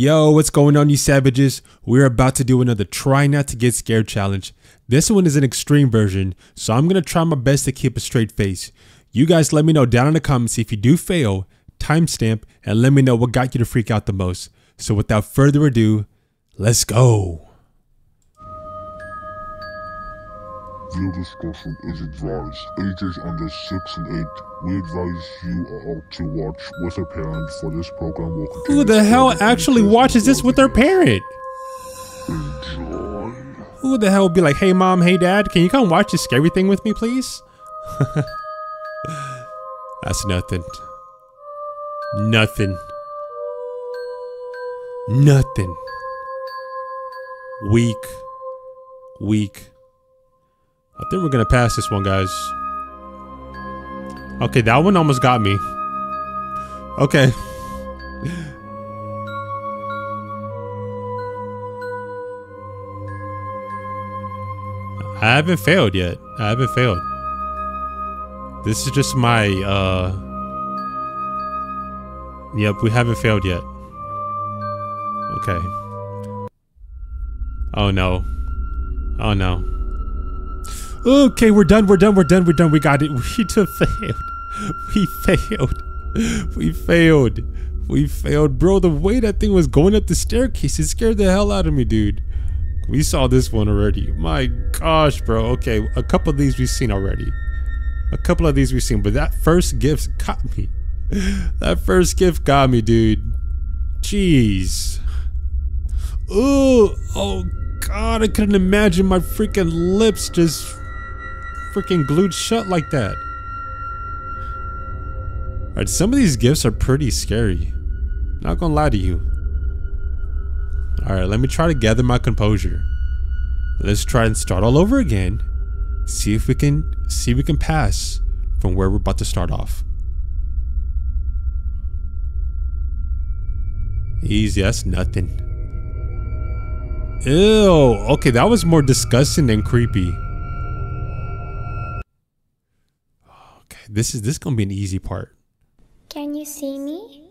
Yo, what's going on, you savages? We're about to do another try not to get scared challenge. This one is an extreme version, so I'm gonna try my best to keep a straight face. You guys let me know down in the comments if you do fail, timestamp, and let me know what got you to freak out the most. So without further ado, let's go. Viewer discretion is advised. Ages under 6 and 8. We advise you all to watch with a parent for this program will contain Who the hell actually watches this with their parent? Enjoy. Who the hell would be like, hey mom, hey dad, can you come watch this scary thing with me, please? That's nothing. Nothing. Nothing. Weak. Weak. I think we're gonna pass this one, guys. Okay, that one almost got me. Okay. I haven't failed yet. I haven't failed. This is just my, uh... Yep, we haven't failed yet. Okay. Oh no. Oh no. Okay, we're done, we're done, we're done, we're done. We got it. We just failed. We failed. We failed. We failed. Bro, the way that thing was going up the staircase, it scared the hell out of me, dude. We saw this one already. My gosh, bro. Okay, a couple of these we've seen already. A couple of these we've seen, but that first GIF got me. That first GIF got me, dude. Jeez. Oh, oh god, I couldn't imagine my freaking lips just freaking glued shut like that. Alright, some of these GIFs are pretty scary. Not gonna lie to you. Alright, let me try to gather my composure. Let's try and start all over again. See if we can see if we can pass from where we're about to start off. Easy, that's nothing. Ew. Okay, that was more disgusting than creepy. This is this is gonna be an easy part. Can you see me?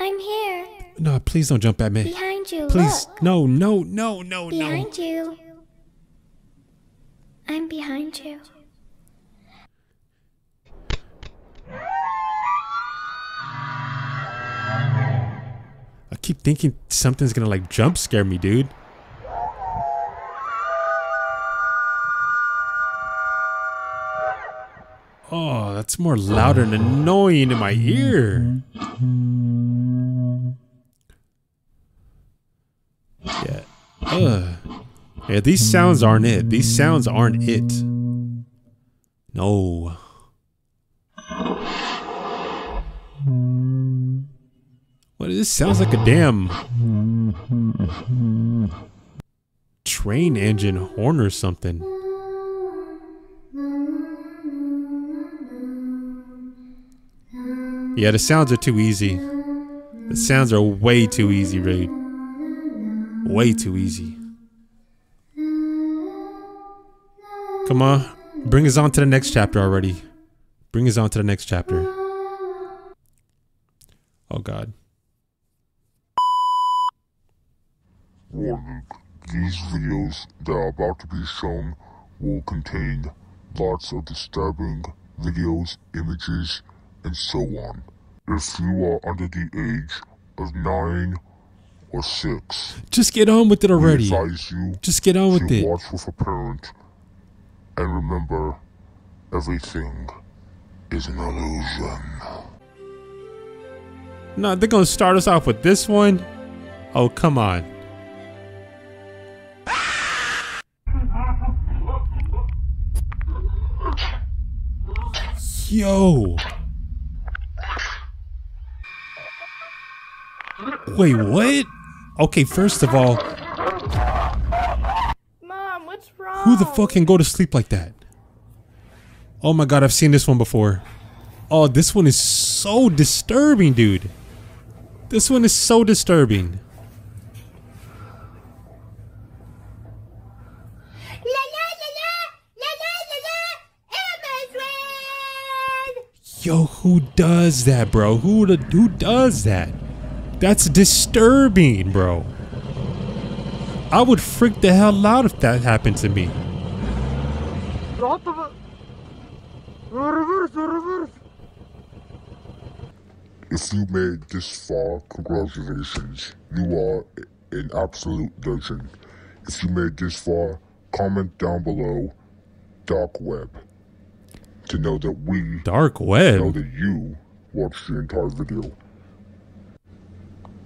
I'm here. No, please don't jump at me. Behind you. Please, Look. no, no, no, no, no. Behind you. I'm behind you. I keep thinking something's gonna like jump scare me, dude. Oh, that's more louder and annoying in my ear. Yeah. Ugh. Yeah, these sounds aren't it. These sounds aren't it. No. What this sounds like a damn train engine horn or something. Yeah, the sounds are too easy. The sounds are way too easy, Raid. Way too easy. Come on. Bring us on to the next chapter already. Bring us on to the next chapter. Oh god. Warning. These videos that are about to be shown will contain lots of disturbing videos, images, and so on. If you are under the age of 9 or 6, Just get on with it already. we advise you Just get on with it. watch with a parent and remember everything is an illusion. No, they're gonna start us off with this one. Oh, come on. Yo. Wait, what? Okay, first of all, Mom, what's wrong? who the fuck can go to sleep like that? Oh my god, I've seen this one before. Oh, this one is so disturbing, dude. This one is so disturbing. Yo, who does that, bro? Who the, who does that? That's disturbing, bro. I would freak the hell out if that happened to me. If you made this far, congratulations. You are an absolute legend. If you made this far, comment down below dark web to know that we Dark Web know that you watched the entire video.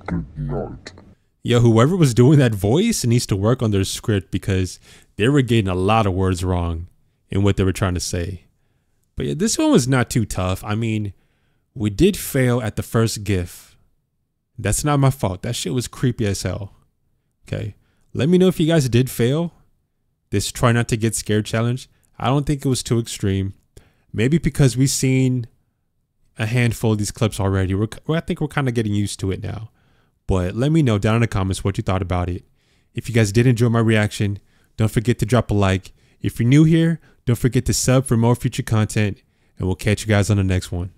Good night. Yo, whoever was doing that voice needs to work on their script because they were getting a lot of words wrong in what they were trying to say. But yeah, this one was not too tough. I mean, we did fail at the first GIF. That's not my fault. That shit was creepy as hell. Okay. Let me know if you guys did fail. This try not to get scared challenge. I don't think it was too extreme. Maybe because we've seen a handful of these clips already. We're, I think we're kind of getting used to it now. But let me know down in the comments what you thought about it. If you guys did enjoy my reaction, don't forget to drop a like. If you're new here, don't forget to sub for more future content, and we'll catch you guys on the next one.